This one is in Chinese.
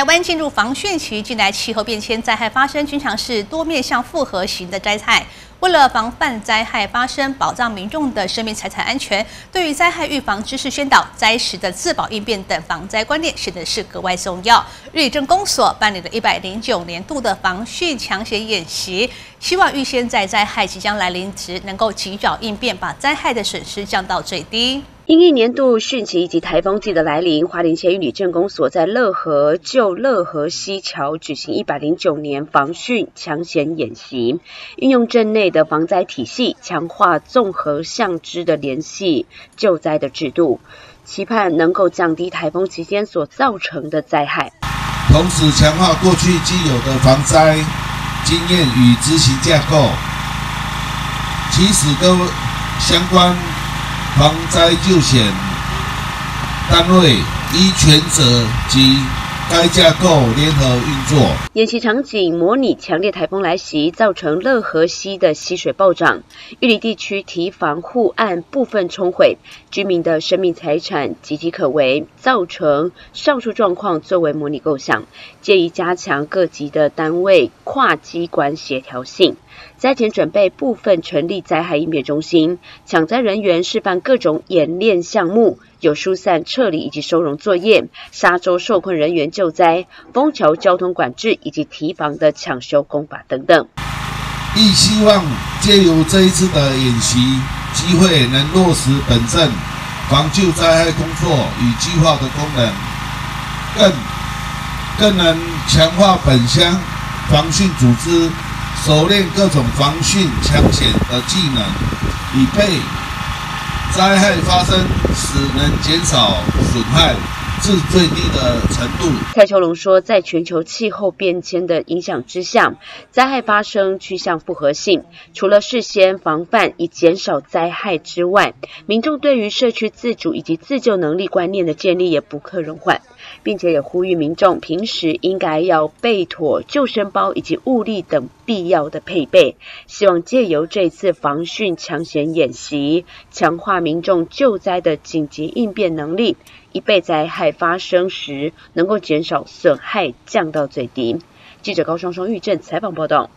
台湾进入防汛期，近来气候变迁灾害发生，经常是多面向复合型的灾害。为了防范灾害发生，保障民众的生命财产安全，对于灾害预防知识宣导、灾时的自保应变等防灾观念，显得是格外重要。日政公所办理了一百零九年度的防汛抢险演习，希望预先在灾害即将来临时，能够及早应变，把灾害的损失降到最低。因一年度汛期以及台风季的来临，花莲县与政公所在乐河旧乐河西桥举行一百零九年防汛抢险演习，运用镇内的防灾体系，强化综合相知的联系救灾的制度，期盼能够降低台风期间所造成的灾害，同时强化过去既有的防灾经验与执行架构，其使都相关。防灾救险单位依权责及该架构联合运作。演习场景模拟强烈台风来袭，造成乐河溪的溪水暴涨，玉里地区堤防护岸部分冲毁，居民的生命财产岌岌可危，造成上述状况作为模拟构想，建议加强各级的单位跨机关协调性。灾前准备部分成立灾害应变中心，抢灾人员示范各种演练项目，有疏散撤离以及收容作业，沙洲受困人员救灾，枫桥交通管制以及提防的抢修工法等等。亦希望借由这一次的演习机会，能落实本镇防救灾害工作与计划的功能，更更能强化本乡防汛组织。熟练各种防汛抢险的技能，以备灾害发生时能减少损害至最低的程度。蔡秋龙说，在全球气候变迁的影响之下，灾害发生趋向复合性。除了事先防范以减少灾害之外，民众对于社区自主以及自救能力观念的建立也不可容缓。并且也呼吁民众平时应该要备妥救生包以及物力等必要的配备，希望借由这次防汛抢险演习，强化民众救灾的紧急应变能力，以备灾害发生时能够减少损害降到最低。记者高双双预正采访报道。